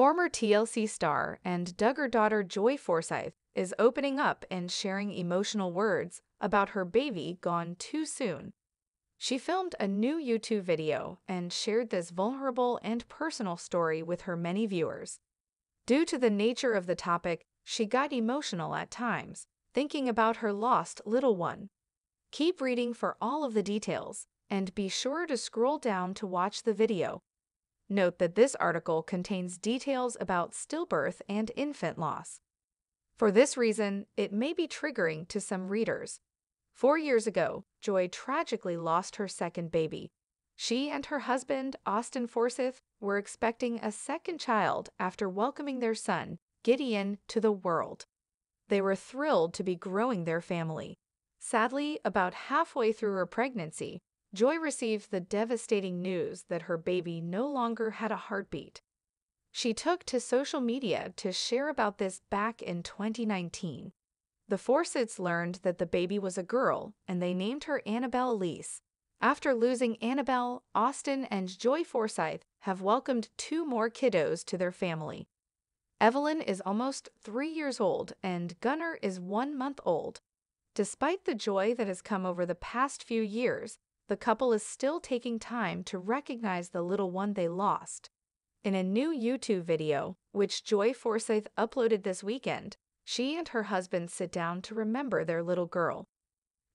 Former TLC star and Duggar daughter Joy Forsyth is opening up and sharing emotional words about her baby gone too soon. She filmed a new YouTube video and shared this vulnerable and personal story with her many viewers. Due to the nature of the topic, she got emotional at times, thinking about her lost little one. Keep reading for all of the details, and be sure to scroll down to watch the video. Note that this article contains details about stillbirth and infant loss. For this reason, it may be triggering to some readers. Four years ago, Joy tragically lost her second baby. She and her husband, Austin Forsyth, were expecting a second child after welcoming their son, Gideon, to the world. They were thrilled to be growing their family. Sadly, about halfway through her pregnancy, Joy received the devastating news that her baby no longer had a heartbeat. She took to social media to share about this back in 2019. The Forsyths learned that the baby was a girl and they named her Annabelle Elise. After losing Annabelle, Austin and Joy Forsyth have welcomed two more kiddos to their family. Evelyn is almost three years old and Gunnar is one month old. Despite the joy that has come over the past few years, the couple is still taking time to recognize the little one they lost. In a new YouTube video, which Joy Forsyth uploaded this weekend, she and her husband sit down to remember their little girl.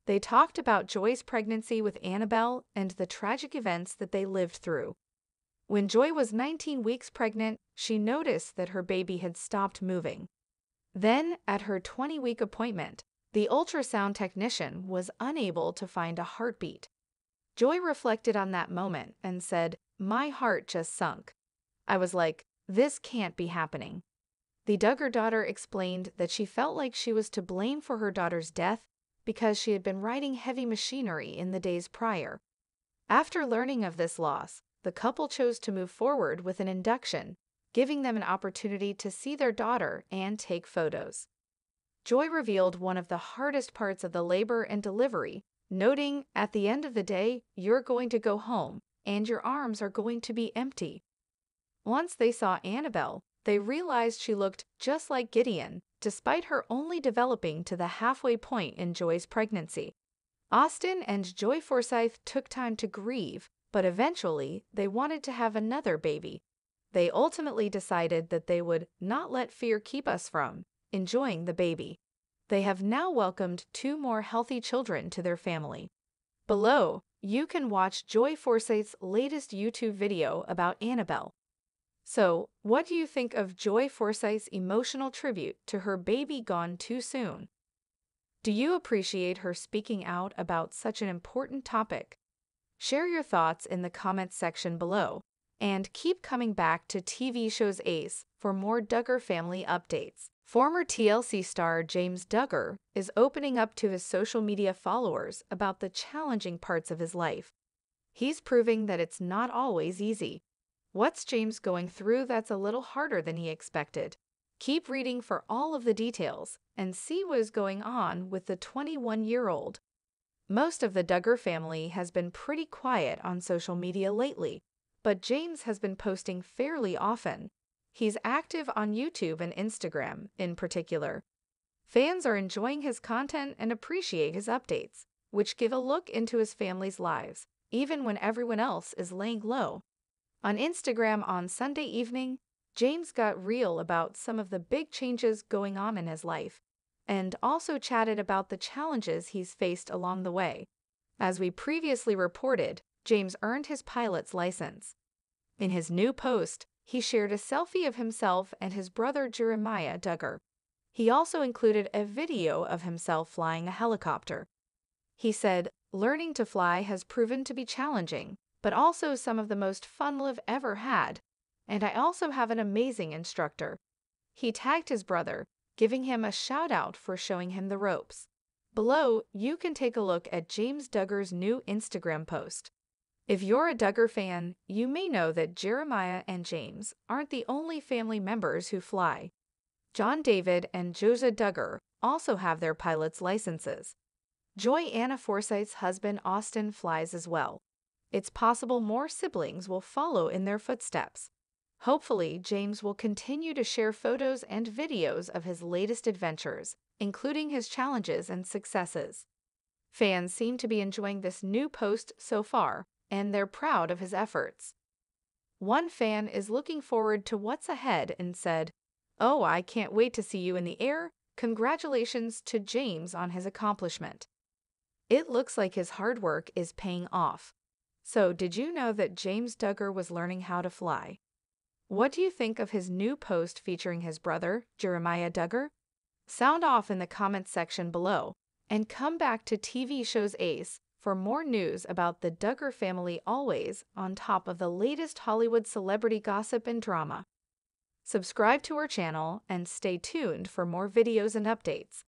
They talked about Joy's pregnancy with Annabelle and the tragic events that they lived through. When Joy was 19 weeks pregnant, she noticed that her baby had stopped moving. Then, at her 20 week appointment, the ultrasound technician was unable to find a heartbeat. Joy reflected on that moment and said, My heart just sunk. I was like, this can't be happening. The Duggar daughter explained that she felt like she was to blame for her daughter's death because she had been riding heavy machinery in the days prior. After learning of this loss, the couple chose to move forward with an induction, giving them an opportunity to see their daughter and take photos. Joy revealed one of the hardest parts of the labor and delivery, noting, At the end of the day, you're going to go home, and your arms are going to be empty. Once they saw Annabelle, they realized she looked just like Gideon, despite her only developing to the halfway point in Joy's pregnancy. Austin and Joy Forsyth took time to grieve, but eventually they wanted to have another baby. They ultimately decided that they would not let fear keep us from enjoying the baby. They have now welcomed two more healthy children to their family. Below, you can watch Joy Forsyth's latest YouTube video about Annabelle, so, what do you think of Joy Forsyth's emotional tribute to her baby gone too soon? Do you appreciate her speaking out about such an important topic? Share your thoughts in the comments section below, and keep coming back to TV shows Ace for more Duggar family updates. Former TLC star James Duggar is opening up to his social media followers about the challenging parts of his life. He's proving that it's not always easy. What's James going through that's a little harder than he expected? Keep reading for all of the details and see what is going on with the 21 year old. Most of the Duggar family has been pretty quiet on social media lately, but James has been posting fairly often. He's active on YouTube and Instagram, in particular. Fans are enjoying his content and appreciate his updates, which give a look into his family's lives, even when everyone else is laying low. On Instagram on Sunday evening, James got real about some of the big changes going on in his life and also chatted about the challenges he's faced along the way. As we previously reported, James earned his pilot's license. In his new post, he shared a selfie of himself and his brother Jeremiah Duggar. He also included a video of himself flying a helicopter. He said, Learning to fly has proven to be challenging, but also some of the most fun I've ever had. And I also have an amazing instructor. He tagged his brother, giving him a shout out for showing him the ropes. Below, you can take a look at James Duggar's new Instagram post. If you're a Duggar fan, you may know that Jeremiah and James aren't the only family members who fly. John David and Josa Duggar also have their pilot's licenses. Joy Anna Forsyth's husband Austin flies as well it's possible more siblings will follow in their footsteps. Hopefully, James will continue to share photos and videos of his latest adventures, including his challenges and successes. Fans seem to be enjoying this new post so far, and they're proud of his efforts. One fan is looking forward to what's ahead and said, Oh, I can't wait to see you in the air. Congratulations to James on his accomplishment. It looks like his hard work is paying off. So, did you know that James Duggar was learning how to fly? What do you think of his new post featuring his brother, Jeremiah Duggar? Sound off in the comments section below and come back to TV Shows Ace for more news about the Duggar family always on top of the latest Hollywood celebrity gossip and drama. Subscribe to our channel and stay tuned for more videos and updates.